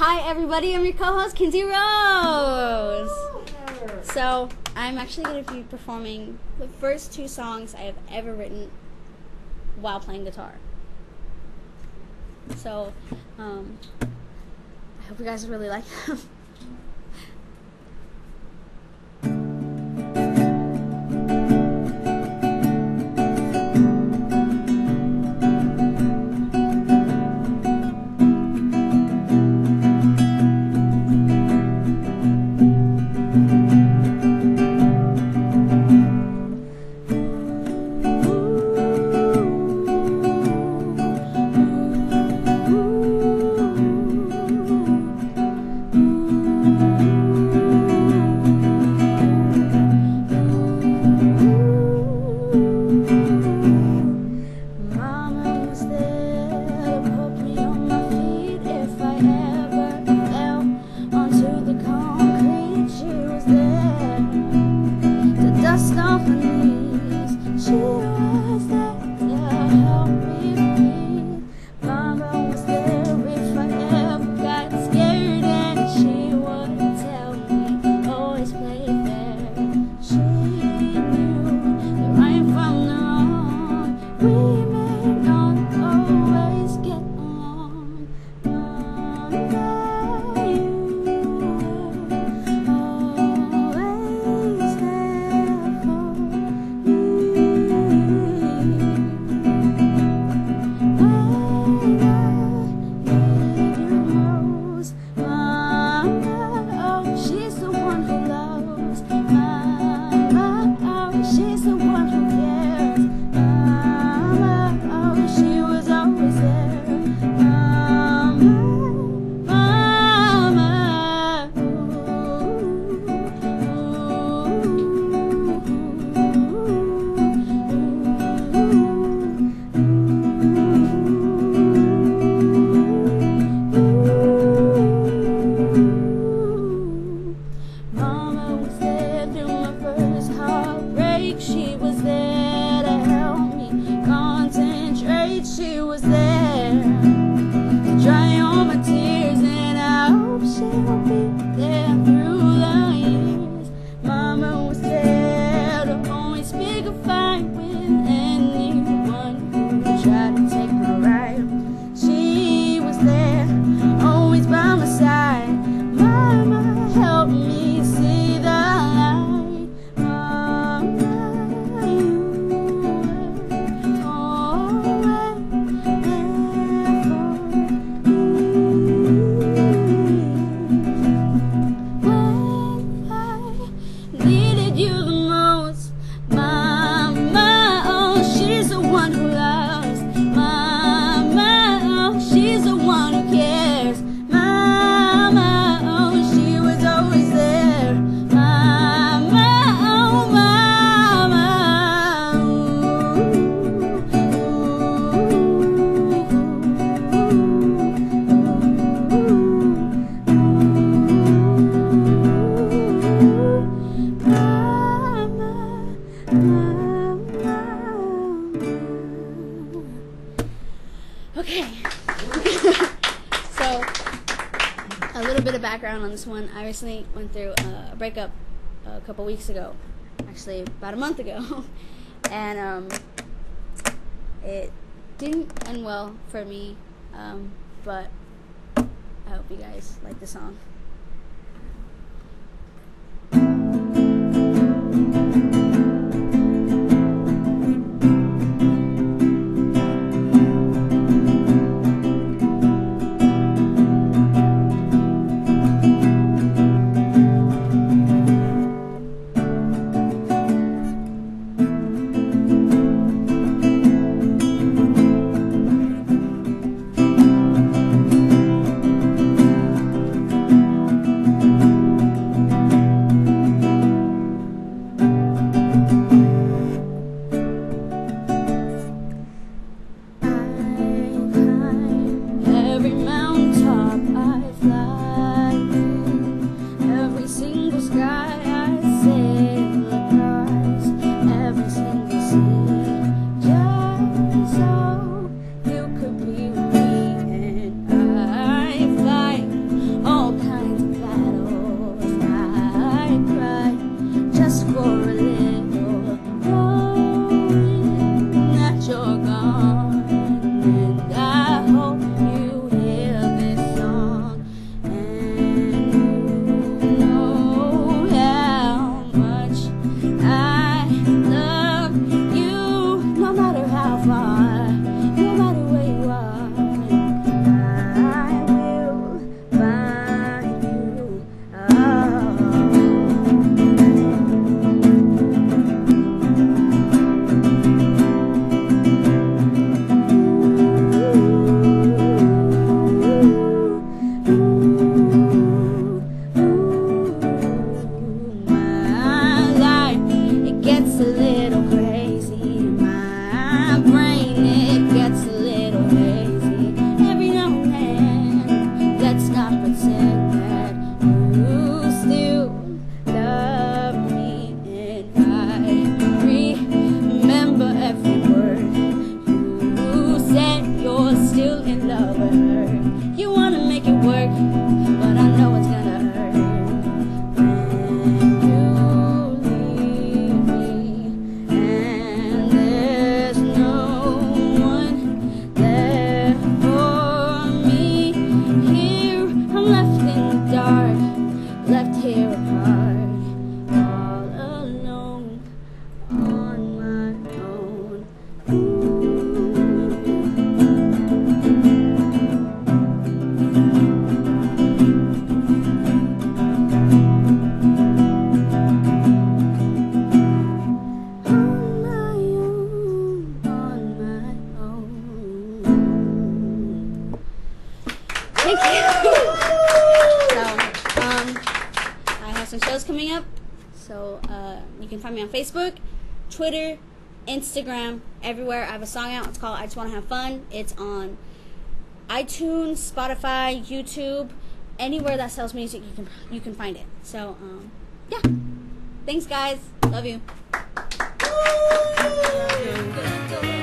Hi, everybody. I'm your co-host, Kinzie Rose. So I'm actually going to be performing the first two songs I have ever written while playing guitar. So um, I hope you guys really like them. bit of background on this one. I recently went through a breakup a couple weeks ago, actually about a month ago, and um, it didn't end well for me. Um, but I hope you guys like the song. Left in the dark, left here apart, all alone on my own. On my own, on my own. Thank you. so, um, I have some shows coming up. So, uh, you can find me on Facebook, Twitter, Instagram, everywhere. I have a song out. It's called I Just Want to Have Fun. It's on iTunes, Spotify, YouTube, anywhere that sells music. You can you can find it. So, um, yeah. Thanks, guys. Love you. Love you.